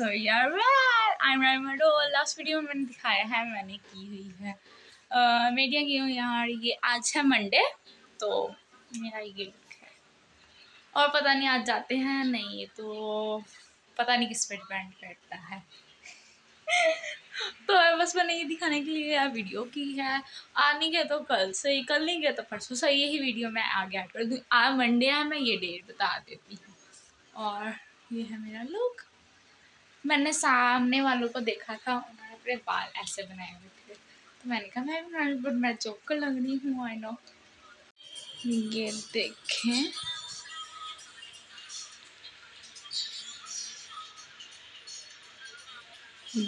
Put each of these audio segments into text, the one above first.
सो यार I am राइमडो last video में मैंने दिखाया है मैंने की हुई है। Uh, मीडिया की हूँ यहाँ ये आज है मंडे तो मेरा ये लुक है। और पता नहीं आज जाते हैं नहीं तो पता नहीं किस पर डिपेंड करता है। तो बस मैंने ये दिखाने के लिए यार वीडियो की है। आज नहीं गया तो कल सही कल नहीं गया तो परसों सही यही वीडियो मैं आगे ऐड कर दूँ। आज मंडे है मैं ये डेट बता देती हूँ। और ये है मेरा लुक मैंने सामने वालों को देखा था, उन्होंने अपने बाल ऐसे बनाए हुए थे। तो मैंने कहा, मैं भी बना बट मैं चौक लग रही हूँ आई नो ये देखें।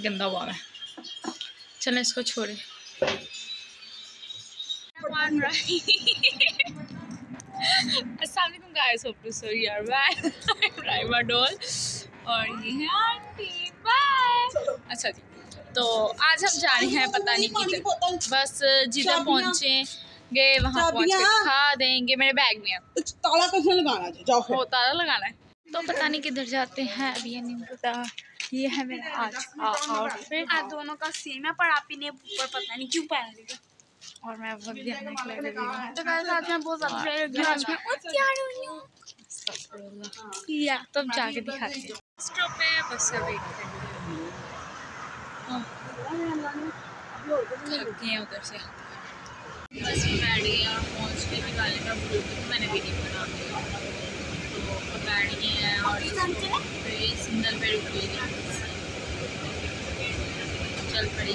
गंदा हुआ है। चलो इसको छोड़े। असलम गाइस होप टू सो यार। बाय राइमा डोल और ये है आंटी बाय अच्छा जी तो आज हम जा रहे हैं पता नहीं किधर। बस जिधर पहुँचे गए वहाँ पहुँच के खा देंगे मेरे बैग में ताला कैसे लगाना जाओ हो ताला लगाना है। तो पता नहीं किधर जाते हैं अभी ये नहीं पता ये है मेरा आज का आउटफिट दोनों का सेम है पर आप इन्हें ऊपर पता नहीं क्यों पहन रही और मैं ध्यान निकले लगी हूँ तो गाइस आज मैं बहुत ज़्यादा आज मैं बहुत तैयार हुई हूँ। या। तब जाके दिखाते हैं स्टॉप पे बस का वेट कर थक गए उधर से। बस बैठ गई और पहुँच के भी वाले का ब्लूटूथ मैंने वीडियो बना तो बैठ गए हैं और फिर सिग्नल पे रुक गई चल पड़ी।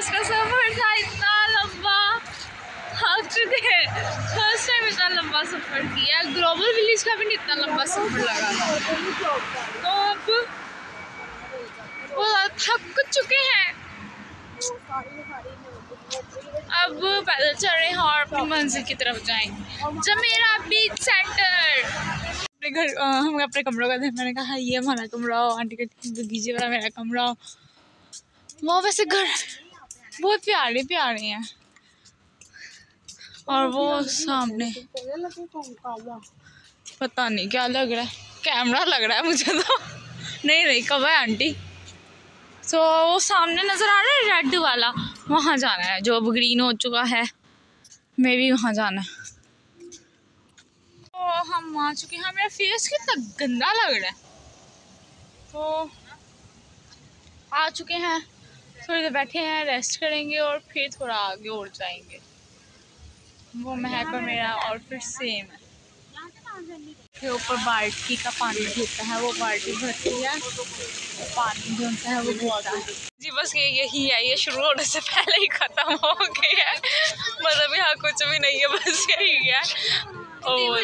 सफ़र लगा तो अब वो थक चुके हैं अब पैदल चल रहे हैं और अपनी मंजिल की तरफ़ जाएँगे। Jumeirah beach centre. अपने घर हम अपने कमरों का थे मैंने कहा, ये हमारा कमरा हो, आंटी का दीजिए वाला मेरा कमरा हो। वो वैसे घर बहुत प्यारे प्यारे हैं। और वो सामने। पता नहीं क्या लग रहा है। कैमरा लग रहा है मुझे तो। नहीं नहीं, कब है आंटी? तो वो सामने नज़र आ रहा है रेड वाला। वहाँ जाना है, जो अब ग्रीन हो चुका है। मैं भी वहाँ जाना है। तो हम आ चुके हैं। मेरा फेस कितना गंदा लग रहा है। तो आ चुके हैं। थोड़ी देर बैठे हैं रेस्ट करेंगे और फिर थोड़ा आगे और जाएँगे। वो महक मेरा और आउटफिट सेम है। के ऊपर बाल्टी का पानी गिरता है वो बाल्टी भरती है पानी जो होता है वो गिरता है। जी बस ये यही है ये शुरू होने से पहले ही ख़त्म हो गया है। मतलब यहाँ कुछ भी नहीं है बस यही है। और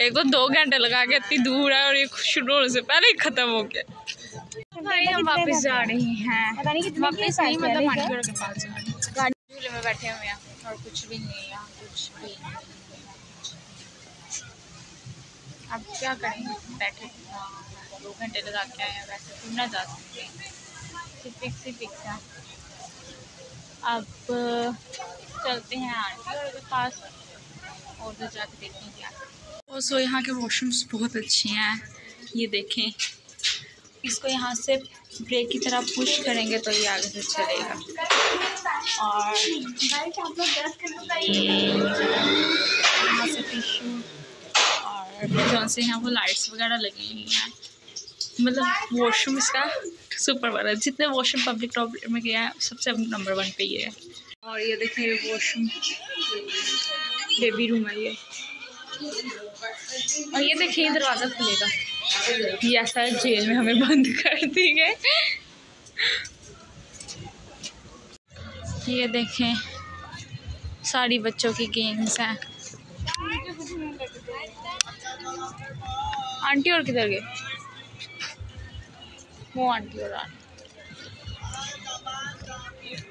एक तो दो घंटे लगा के इतनी दूर है और ये शुरू होने से पहले ही ख़त्म हो गया। भाई हम वापस जा रही हैं। वापस नहीं मतलब के पास। बैठे हुए हैं और कुछ भी नहीं है यहाँ कुछ भी अब क्या करें? बैठे दो घंटे लगा के आए हैं, वैसे घूमना जा सकते हैं। फिक्स ही फिक्स है। अब, चलते हैं आंटी के पास और उधर जाके देखते हैं क्या और सो यहाँ के वॉशरूम्स बहुत अच्छे हैं। ये देखें। इसको यहाँ से ब्रेक की तरह पुश करेंगे तो ये आगे से चलेगा। और यहाँ से टिश्यू और जो से यहाँ वो लाइट्स वगैरह लगी हुई हैं मतलब वॉशरूम इसका सुपर वाला जितने वॉशरूम पब्लिक टॉयलेट में गया है सबसे नंबर वन पे ये है और ये देखें ये वॉशरूम बेबी रूम है ये और ये देखिए दरवाज़ा खुलेगा ये ऐसा जेल में हमें बंद कर दी गए ये देखें सारी बच्चों की गेम्स हैं। आंटी और किधर गए? वो आंटी और आंटी।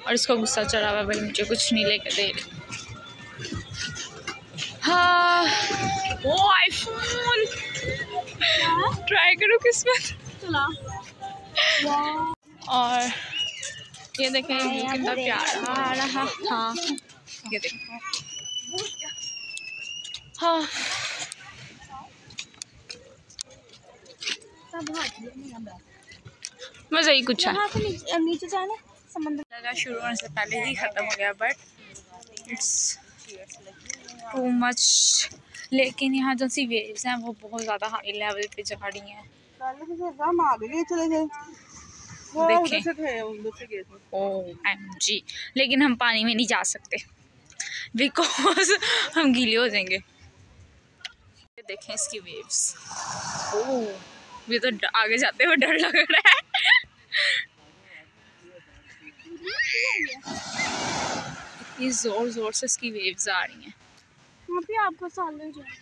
और इसको गुस्सा चढ़ा हुआ भाई मुझे कुछ नहीं लेके दे रही। हाँ वो आईफोन ट्राई करो किस्मत। चला। और ये देखें व्यू कितना प्यारा आ रहा था ये देखो। हाँ। मज़ा ही कुछ है। नीचे जाना समंदर। लगा शुरू होने से पहले ही ख़त्म हो गया बट इट्स टू मच लेकिन यहाँ जो सी वेव्स हैं वो बहुत ज़्यादा हाई लेवल पे जा रही हैं। देखें। ओ एम जी लेकिन हम पानी में नहीं जा सकते। बिकॉज़ हम गीले हो जाएँगे। देखें इसकी वेव्स ओह ये तो आगे जाते हुए डर लग रहा है। इतनी ज़ोर ज़ोर से इसकी वेव्स आ रही हैं। आपको साल ले जाए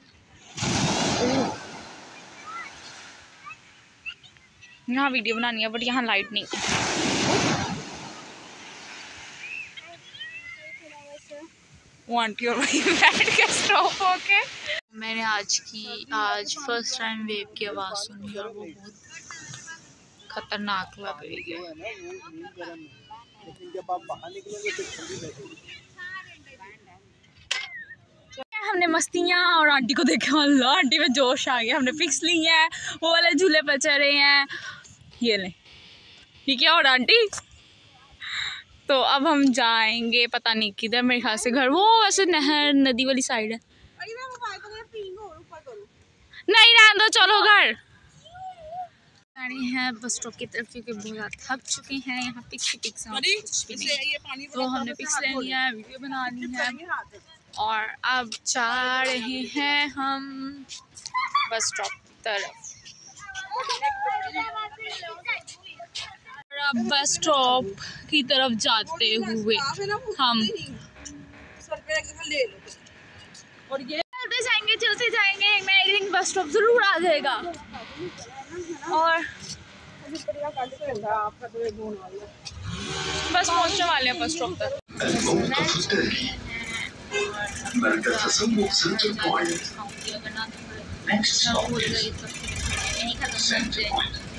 यहाँ वीडियो बनानी है बट यहाँ लाइट नहीं। है वो आंटी और भाई बैठ के स्टॉप होके। मैंने आज की आज फ़र्स्ट टाइम वेव की आवाज़ सुनी और वो बहुत खतरनाक लग रही है। हमने मस्तियाँ और आंटी को देखा। अल्लाह आंटी में जोश आ गया। हमने फिक्स ली है। वो वाले झूले पर चढ़े हैं। ये लें। ठीक है और आंटी? तो अब हम जाएँगे पता नहीं किधर मेरे ख्याल से घर। वो वैसे नहर नदी वाली साइड है। नहीं रहने दो चलो घर। गाड़ी है बस स्टॉप की तरफ़ क्योंकि बहुत ज़्यादा थक चुके हैं। यहाँ पिक्स पिक्स तो हमने पिक्स ले लिया है वीडियो बना हाथ है। और अब जा रहे हैं हम बस स्टॉप की तरफ़। और अब बस स्टॉप की तरफ़ जाते हुए हम। चलते जाएँगे चलते जाएँगे। मैं एक दिन बस स्टॉप ज़रूर आ जाएगा। और बस पहुँचने वाले हैं बस स्टॉप तक। But that's a center point. Next stop is center point.